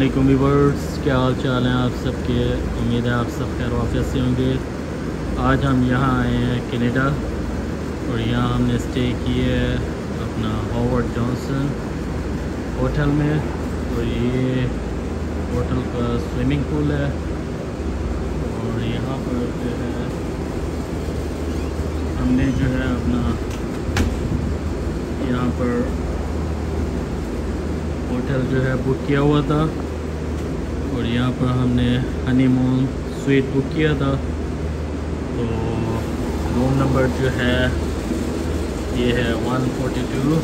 علیکم ویورز، کیا حال چال ہیں آپ سب کے؟ امید ہے آپ سب خیر وافیت سے ہوں گے۔ آج ہم یہاں آئے ہیں کینیڈا اور یہاں ہم نے اسٹے کی ہے اپنا ہاورڈ جانسن ہوٹل میں اور یہ ہوٹل کا سوئمنگ پول ہے اور یہاں پر جو ہے ہم نے جو ہے اپنا یہاں پر ہوٹل جو ہے بک کیا ہوا تھا اور یہاں پر ہم نے ہنی مون سویٹ بک کیا تھا۔ تو روم نمبر جو ہے، یہ ہے ون فورٹی ٹو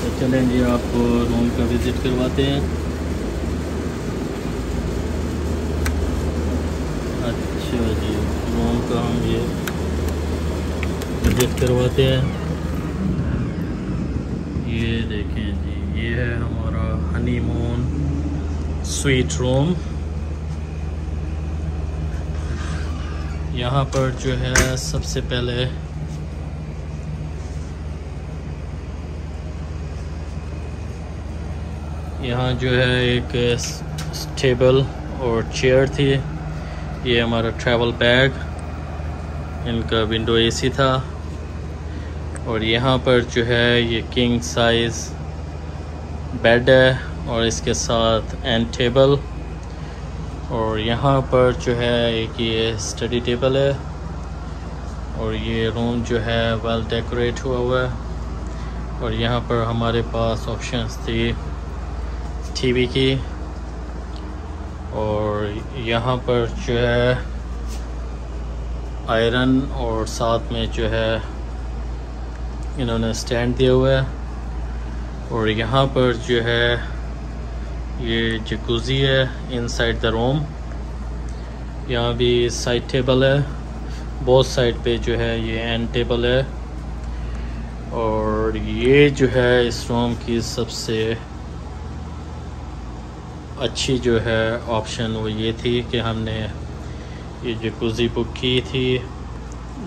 تو چلیں جی آپ کو روم کا وزٹ کرواتے ہیں۔ اچھا جی روم کا ہم یہ وزٹ کرواتے ہیں یہ دیکھیں جی یہ ہے ہمارا ہنی مون سویٹ روم یہاں پر جو ہے سب سے پہلے یہاں جو ہے ایک ٹیبل اور چیئر تھی۔ یہ ہمارا ٹریول بیگ ان کا ونڈو اے سی تھا۔ اور یہاں پر جو ہے یہ کنگ سائز بیڈ ہے اور اس کے ساتھ اینڈ ٹیبل اور یہاں پر جو ہے ایک یہ اسٹڈی ٹیبل ہے اور یہ روم جو ہے ویل ڈیکوریٹ ہوا ہوا ہے اور یہاں پر ہمارے پاس آپشنس تھی ٹی وی کی اور یہاں پر جو ہے آئرن اور ساتھ میں جو ہے انہوں نے اسٹینڈ دیا ہوا ہے اور یہاں پر جو ہے، یہ جکوزی ہے ان سائڈ دا روم یہاں بھی سائڈ ٹیبل ہے۔ بہت سائڈ پہ جو ہے، یہ اینڈ ٹیبل ہے۔ اور یہ جو ہے، اس روم کی سب سے اچھی جو ہے آپشن وہ یہ تھی کہ ہم نے یہ جکوزی بک کی تھی،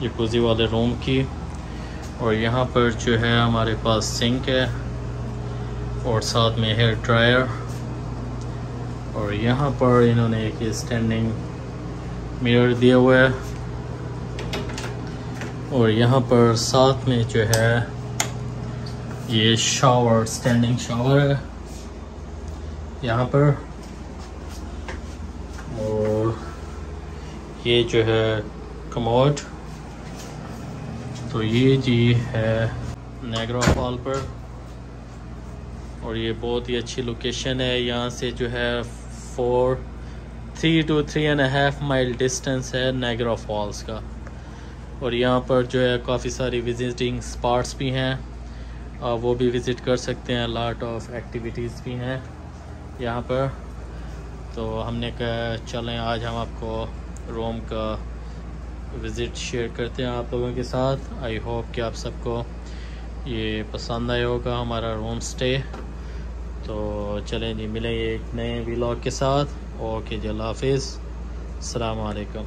جکوزی والے روم کی۔ اور یہاں پر جو ہے، ہمارے پاس سنک ہے۔ اور ساتھ میں ہیئر ڈرائر۔ اور یہاں پر انہوں نے ایک اسٹینڈنگ میرر دیا ہوا ہے۔ اور یہاں پر ساتھ میں جو ہے، یہ شاور، اسٹینڈنگ شاور ہے۔ یہاں پر۔ اور یہ جو ہے کموڈ۔ تو یہ جی ہے نیگرا فال پر۔ اور یہ بہت ہی اچھی لوکیشن ہے۔ یہاں سے جو ہے four three two three and half mile distance ہے نیگرا فالس کا۔ اور یہاں پر جو ہے کافی ساری وزٹنگ سپاٹس بھی ہیں۔ وہ بھی وزٹ کر سکتے ہیں۔ لاٹ آف ایکٹیویٹیز بھی ہیں یہاں پر۔ تو ہم نے کہا، چلیں آج ہم آپ کو روم کا وزٹ شیئر کرتے ہیں آپ لوگوں کے ساتھ۔ آئی ہوپ کہ آپ سب کو یہ پسند آئے ہوگا ہمارا روم سٹے تو چلیں جی ملیں ایک نئے ولاگ کے ساتھ. اوکے جی اللہ حافظ. السلام علیکم.